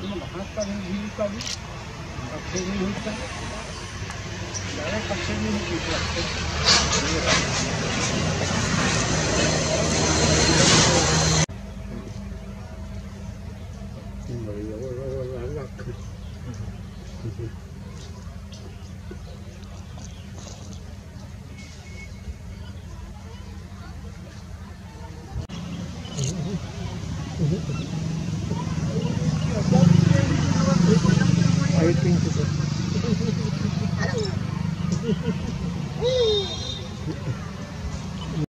हाथ का भी बिजली का भी पक्षे नहीं होता ज़्यादा पक्षे नहीं होती Mm-hmm. Very clean to